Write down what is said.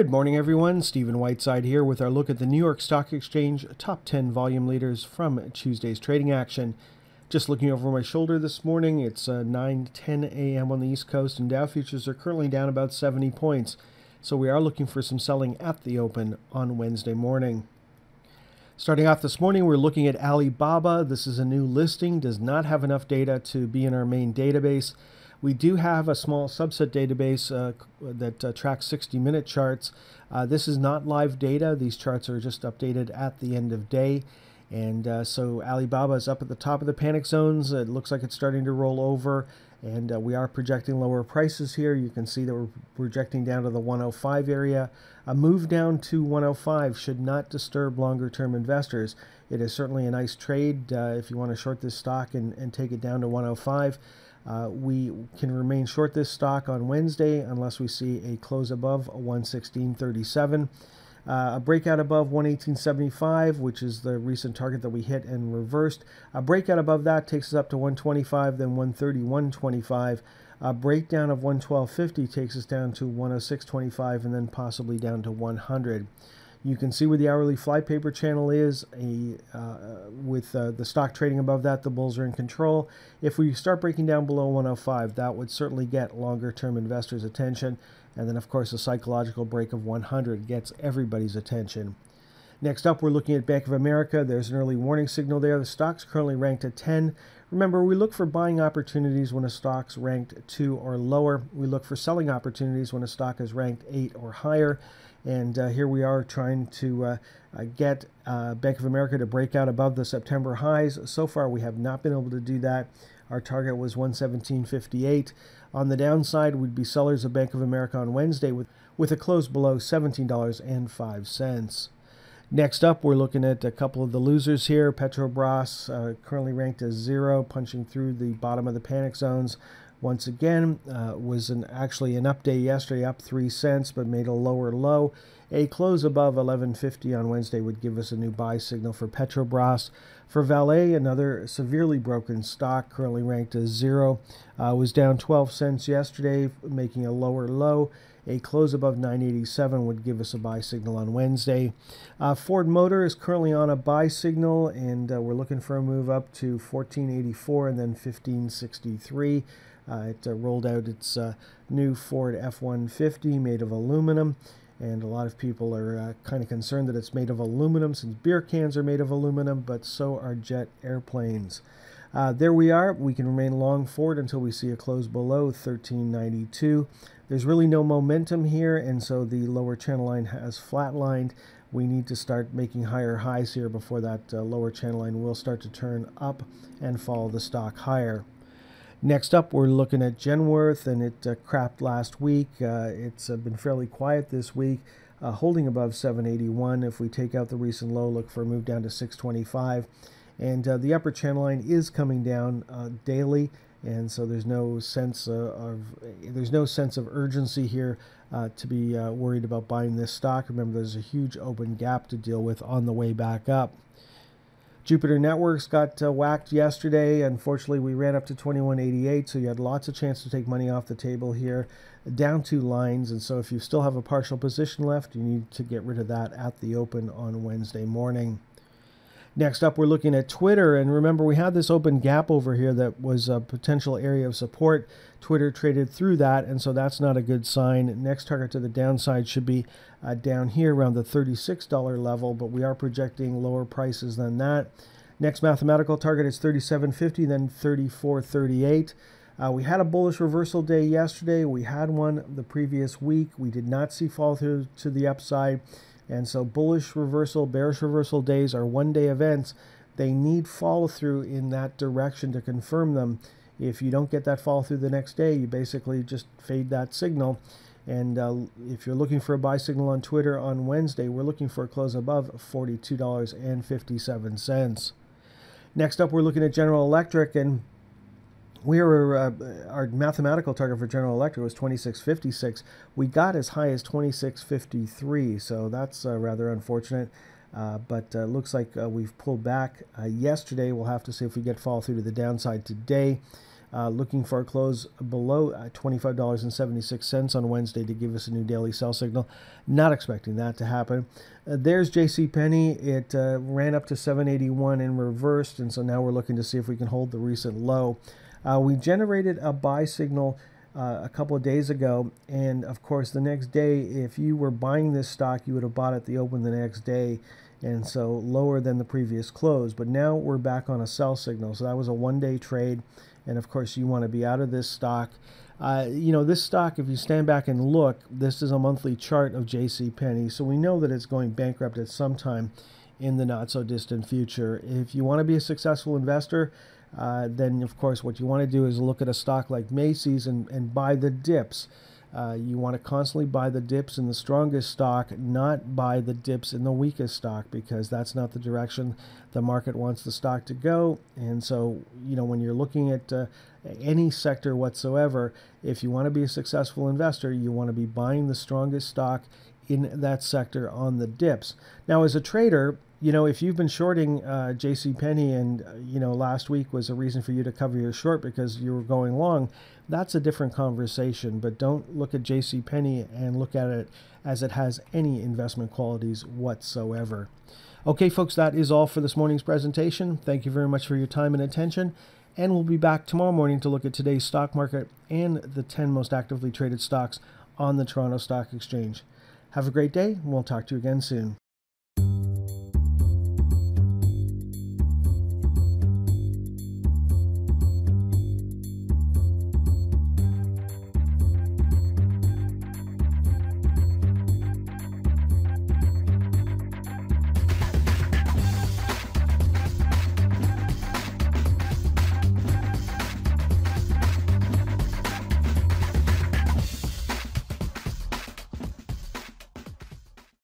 Good morning, everyone. Stephen Whiteside here with our look at the New York Stock Exchange top 10 volume leaders from Tuesday's trading action. Just looking over my shoulder this morning, it's uh, 9 10 a.m. on the East Coast, and Dow futures are currently down about 70 points. So we are looking for some selling at the open on Wednesday morning. Starting off this morning, we're looking at Alibaba. This is a new listing, does not have enough data to be in our main database. We do have a small subset database uh, that uh, tracks 60 minute charts. Uh, this is not live data. These charts are just updated at the end of day. And uh, so Alibaba is up at the top of the panic zones. It looks like it's starting to roll over. And uh, we are projecting lower prices here. You can see that we're projecting down to the 105 area. A move down to 105 should not disturb longer term investors. It is certainly a nice trade uh, if you want to short this stock and, and take it down to 105. Uh, we can remain short this stock on Wednesday unless we see a close above 116.37. Uh, a breakout above 118.75, which is the recent target that we hit and reversed. A breakout above that takes us up to 125, then 131.25. A breakdown of 112.50 takes us down to 106.25, and then possibly down to 100. You can see where the hourly flypaper channel is. A, uh, with uh, the stock trading above that, the bulls are in control. If we start breaking down below 105, that would certainly get longer term investors' attention. And then, of course, a psychological break of 100 gets everybody's attention. Next up, we're looking at Bank of America. There's an early warning signal there. The stock's currently ranked at 10. Remember, we look for buying opportunities when a stock's ranked 2 or lower. We look for selling opportunities when a stock is ranked 8 or higher. And uh, here we are trying to uh, uh, get uh, Bank of America to break out above the September highs. So far, we have not been able to do that. Our target was 117.58. On the downside, we'd be sellers of Bank of America on Wednesday with, with a close below $17.05. Next up, we're looking at a couple of the losers here. Petrobras, uh, currently ranked as zero, punching through the bottom of the panic zones once again uh, was an, actually an up day yesterday up 3 cents but made a lower low a close above 1150 on wednesday would give us a new buy signal for petrobras for Vale another severely broken stock currently ranked as zero uh, was down 12 cents yesterday making a lower low a close above 987 would give us a buy signal on Wednesday. Uh, Ford Motor is currently on a buy signal, and uh, we're looking for a move up to 1484 and then 1563. Uh, it uh, rolled out its uh, new Ford F 150 made of aluminum. And a lot of people are uh, kind of concerned that it's made of aluminum since beer cans are made of aluminum, but so are jet airplanes. Uh, there we are. We can remain long Ford until we see a close below 1392. There's really no momentum here, and so the lower channel line has flatlined. We need to start making higher highs here before that uh, lower channel line will start to turn up and follow the stock higher. Next up, we're looking at Genworth, and it uh, crapped last week. Uh, it's uh, been fairly quiet this week, uh, holding above 781. If we take out the recent low, look for a move down to 625. And uh, the upper channel line is coming down uh, daily, and so there's no sense of there's no sense of urgency here to be worried about buying this stock. Remember, there's a huge open gap to deal with on the way back up. Juniper Networks got uh, whacked yesterday. Unfortunately, we ran up to 2188, so you had lots of chance to take money off the table here, down two lines. And so, if you still have a partial position left, you need to get rid of that at the open on Wednesday morning. Next up, we're looking at Twitter. And remember, we had this open gap over here that was a potential area of support. Twitter traded through that, and so that's not a good sign. Next target to the downside should be uh, down here around the $36 level, but we are projecting lower prices than that. Next mathematical target is 37.50, then 34.38. Uh, we had a bullish reversal day yesterday. We had one the previous week. We did not see fall through to the upside. And so bullish reversal, bearish reversal days are one day events. They need follow through in that direction to confirm them. If you don't get that follow through the next day, you basically just fade that signal. And uh, if you're looking for a buy signal on Twitter on Wednesday, we're looking for a close above $42.57. Next up, we're looking at General Electric, and we were uh, our mathematical target for General Electric was 2656. We got as high as 2653, so that's uh, rather unfortunate. Uh, but uh, looks like uh, we've pulled back uh, yesterday. We'll have to see if we get fall through to the downside today. looking for a close below uh, $25.76 on Wednesday to give us a new daily sell signal. Not expecting that to happen. There's JC Penney. It ran up to 781 and reversed, and so now we're looking to see if we can hold the recent low. Uh, we generated a buy signal uh, a couple of days ago, and of course, the next day, if you were buying this stock, you would have bought at the open the next day, and so lower than the previous close. But now we're back on a sell signal, so that was a one-day trade, and of course, you want to be out of this stock. Uh, you know, this stock, if you stand back and look, this is a monthly chart of JC Penney, so we know that it's going bankrupt at some time in the not so distant future. If you want to be a successful investor, uh, then of course what you want to do is look at a stock like Macy's and, and buy the dips. Uh, you want to constantly buy the dips in the strongest stock, not buy the dips in the weakest stock, because that's not the direction the market wants the stock to go. And so, you know, when you're looking at uh, any sector whatsoever, if you want to be a successful investor, you want to be buying the strongest stock in that sector on the dips. Now, as a trader, you know, if you've been shorting uh, J.C. Penney and uh, you know last week was a reason for you to cover your short because you were going long, that's a different conversation. But don't look at J.C. Penney and look at it as it has any investment qualities whatsoever. Okay, folks, that is all for this morning's presentation. Thank you very much for your time and attention. And we'll be back tomorrow morning to look at today's stock market and the 10 most actively traded stocks on the Toronto Stock Exchange. Have a great day, and we'll talk to you again soon.